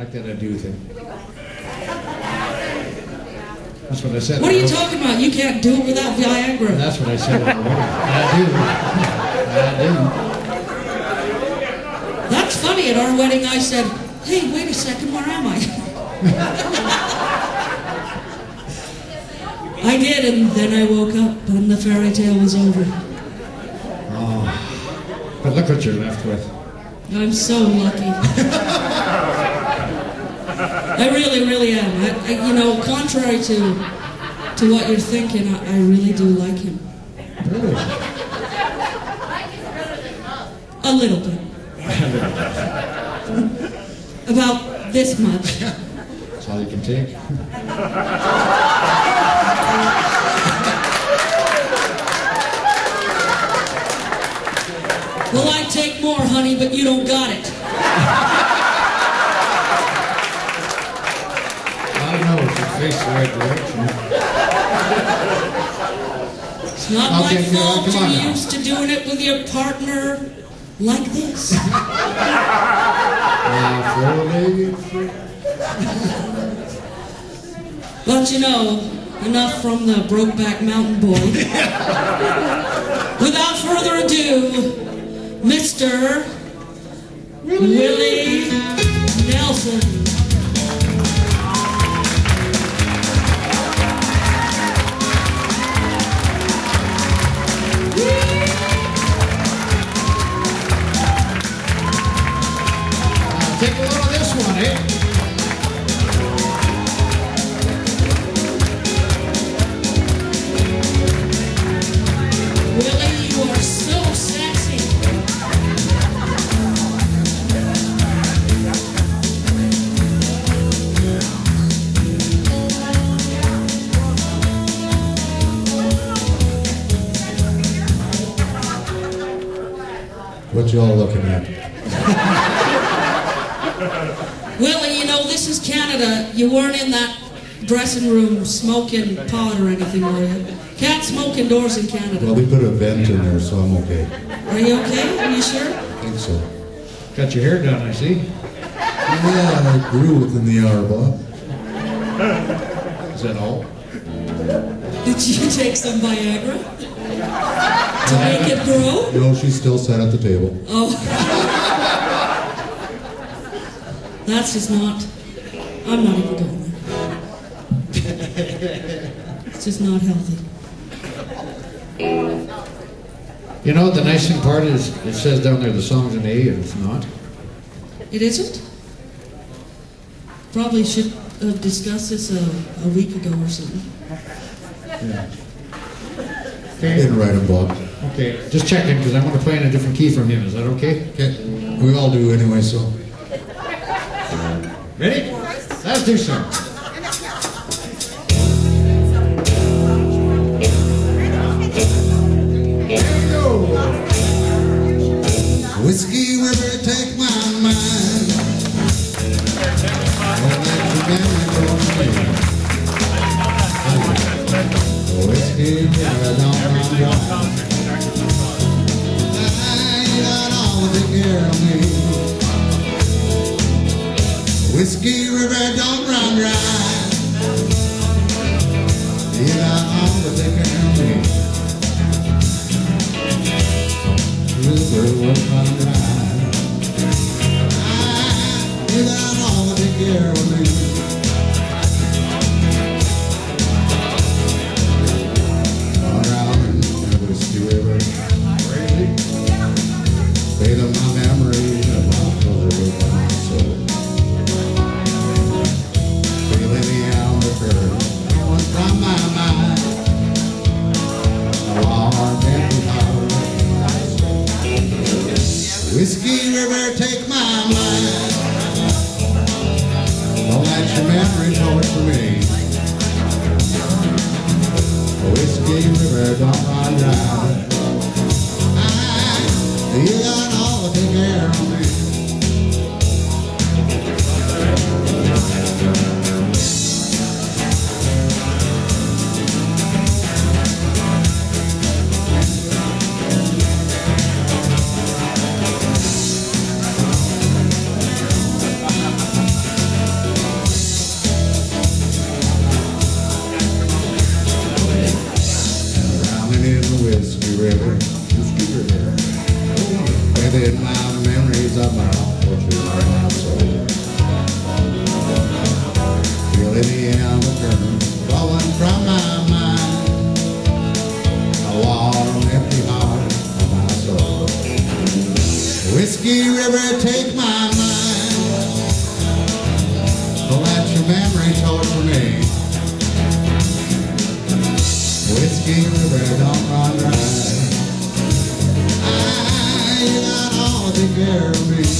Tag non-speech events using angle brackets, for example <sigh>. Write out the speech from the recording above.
like that I do thing. That's what I said. What are you talking about? You can't do it without Viagra. That's what I said. the wedding. I do. That's funny. At our wedding, I said, "Hey, wait a second. Where am I?" I did, and then I woke up, and the fairy tale was over. Oh, But look what you're left with. I'm so lucky. <laughs> I really, really am. I, I, you know, contrary to to what you're thinking, I, I really do like him Really? a little bit. About this much. That's all you can take. Well, I take more, honey, but you don't got it. I know if you face the right direction. It's not my Okay, yeah, fault come you're now. used to doing it with your partner like this. <laughs> Uh, four-legged freak. But you know, enough from the Brokeback Mountain Boy. Without further ado, Mr. Willie Nelson. What y'all looking at? Willie, you know, this is Canada. You weren't in that dressing room smoking pot or anything, were you? Can't smoke indoors in Canada. Well, we put a vent in there, so I'm okay. Are you okay? Are you sure? I think so. Got your hair done, I see. Yeah, I grew within the hour, Bob. Is that all? Did you take some Viagra? To make it grow? No, she still sat at the table. Oh. That's just not. I'm not even going there. It's just not healthy. You know, the nice thing part is, it says down there the song's in A, and it's not. It isn't? Probably should have discussed this a, a week ago or something. I didn't write him, Bob. Okay, just checking, because I want to play in a different key from him. Is that okay? Okay, we all do anyway, so. Ready? Let's do some. Whiskey River, take my mind. Don't let the memory go away. Whiskey River, Whiskey River, take my mind. Don't let your memories hold it for me. Whiskey River, don't mind driving. I, you got all the big air of my unfortunate soul. Feeling the hammer flowing from my mind. A warm, empty heart of my soul. Whiskey River, take my mind. Don't let your memory torture me. Whiskey of me.